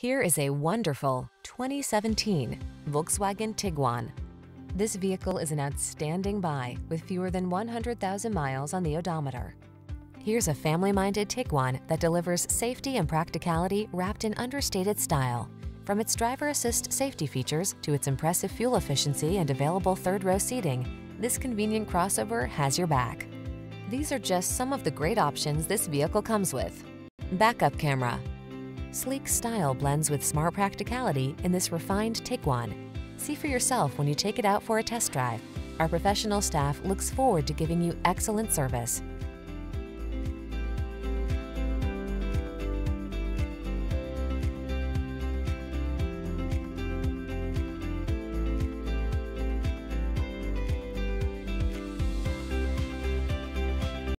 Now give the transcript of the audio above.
Here is a wonderful 2017 Volkswagen Tiguan. This vehicle is an outstanding buy with fewer than 100,000 miles on the odometer. Here's a family-minded Tiguan that delivers safety and practicality wrapped in understated style. From its driver assist safety features to its impressive fuel efficiency and available third-row seating, this convenient crossover has your back. These are just some of the great options this vehicle comes with. Backup camera. Sleek style blends with smart practicality in this refined Tiguan. See for yourself when you take it out for a test drive. Our professional staff looks forward to giving you excellent service.